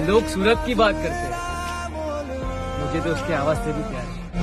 लोग सूरत की बात करते हैं। मुझे तो उसकी आवाज़ से भी प्यार है।